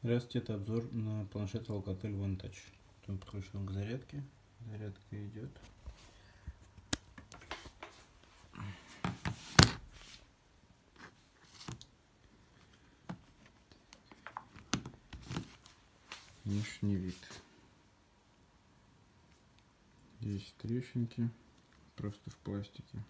Здравствуйте, это обзор на планшет Alcatel One Touch. Он подключен к зарядке. Зарядка идет. Внешний вид. Есть трещинки, просто в пластике.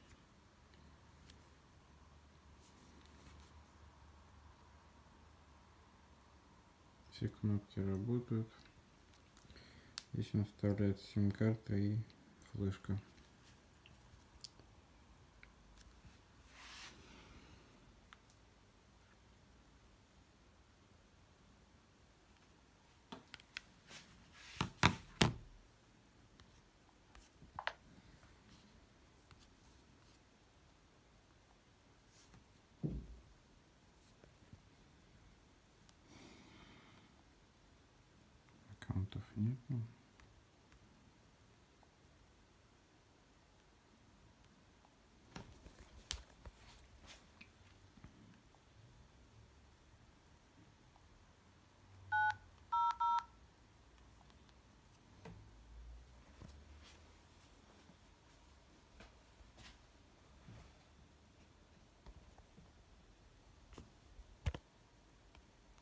Все кнопки работают. Здесь он вставляется сим-карта и флешка. Аккаунтов нету.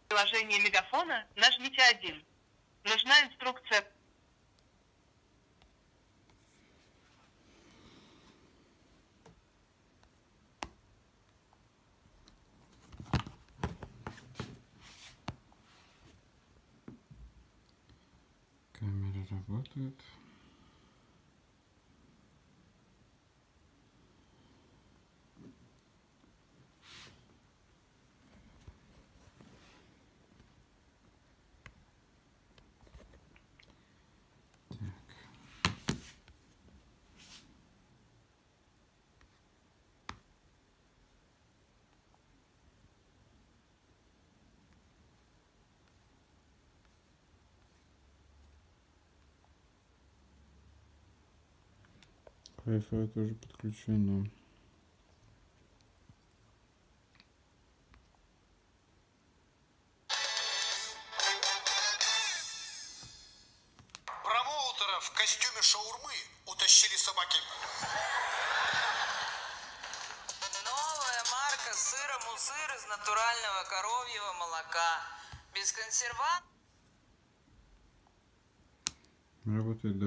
приложение Мегафона нажмите 1. Нужна инструкция Камера работает. Wi-Fi тоже подключено. Промоутера в костюме шаурмы утащили собаки. Новая марка сыра мусыр из натурального коровьего молока. Без консервантов. Работает